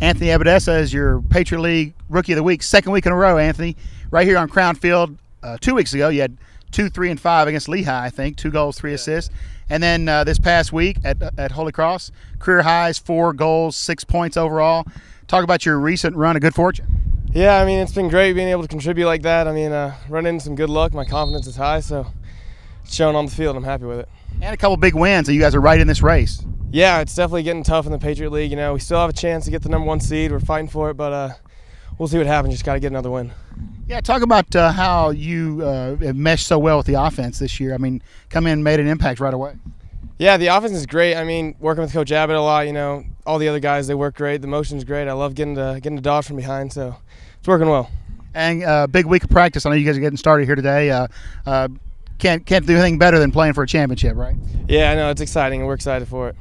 Anthony Abbadessa is your Patriot League Rookie of the Week, second week in a row. Anthony, right here on Crown Field, uh, two weeks ago, you had two, three, and five against Lehigh. I think two goals, three assists, and then uh, this past week at at Holy Cross, career highs, four goals, six points overall. Talk about your recent run of good fortune. Yeah, I mean it's been great being able to contribute like that. I mean, uh, running some good luck, my confidence is high, so it's showing on the field. I'm happy with it. And a couple big wins, so you guys are right in this race. Yeah, it's definitely getting tough in the Patriot League. You know, we still have a chance to get the number one seed. We're fighting for it, but uh, we'll see what happens. Just got to get another win. Yeah, talk about uh, how you uh, meshed so well with the offense this year. I mean, come in, and made an impact right away. Yeah, the offense is great. I mean, working with Coach Abbott a lot. You know, all the other guys they work great. The motion's great. I love getting to getting to dodge from behind, so it's working well. And uh, big week of practice. I know you guys are getting started here today. Uh, uh, can't can't do anything better than playing for a championship, right? Yeah, I know it's exciting, and we're excited for it.